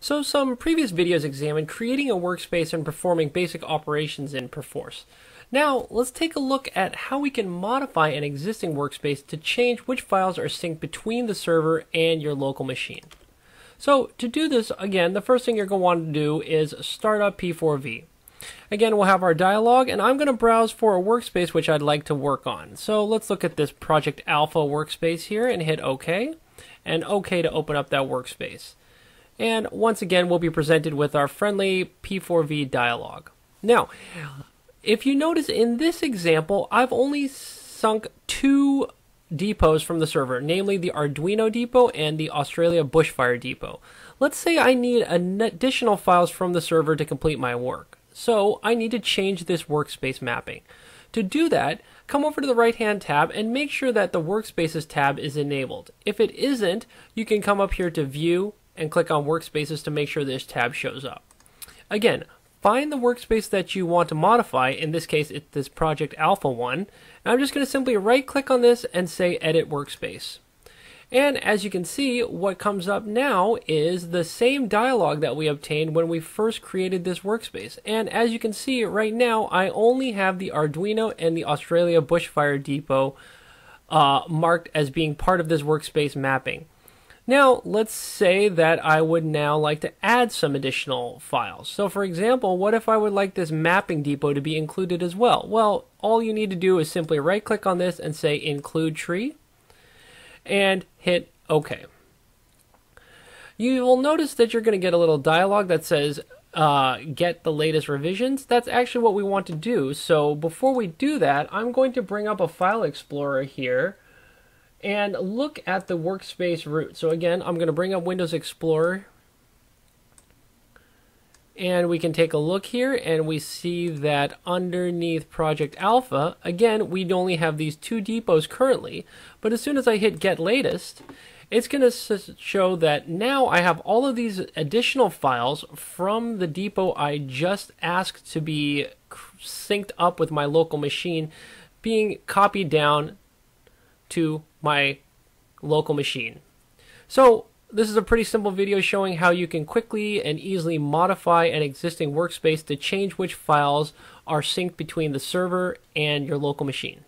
So some previous videos examined creating a workspace and performing basic operations in Perforce. Now, let's take a look at how we can modify an existing workspace to change which files are synced between the server and your local machine. So to do this, again, the first thing you're going to want to do is start up P4V. Again, we'll have our dialog, and I'm going to browse for a workspace which I'd like to work on. So let's look at this Project Alpha workspace here and hit OK, and OK to open up that workspace. And once again, we'll be presented with our friendly P4V dialog. Now, if you notice in this example, I've only sunk two depots from the server, namely the Arduino depot and the Australia Bushfire depot. Let's say I need additional files from the server to complete my work. So I need to change this workspace mapping. To do that, come over to the right hand tab and make sure that the workspaces tab is enabled. If it isn't, you can come up here to view and click on workspaces to make sure this tab shows up. Again, find the workspace that you want to modify. In this case, it's this Project Alpha one. And I'm just going to simply right click on this and say Edit Workspace. And as you can see, what comes up now is the same dialog that we obtained when we first created this workspace. And as you can see right now, I only have the Arduino and the Australia Bushfire Depot uh, marked as being part of this workspace mapping. Now, let's say that I would now like to add some additional files. So for example, what if I would like this mapping depot to be included as well? Well, all you need to do is simply right click on this and say include tree and hit OK. You will notice that you're going to get a little dialog that says uh, get the latest revisions. That's actually what we want to do. So before we do that, I'm going to bring up a file explorer here and look at the workspace root. So again, I'm going to bring up Windows Explorer and we can take a look here and we see that underneath Project Alpha, again, we only have these two depots currently, but as soon as I hit Get Latest, it's going to show that now I have all of these additional files from the depot I just asked to be synced up with my local machine being copied down to my local machine. So this is a pretty simple video showing how you can quickly and easily modify an existing workspace to change which files are synced between the server and your local machine.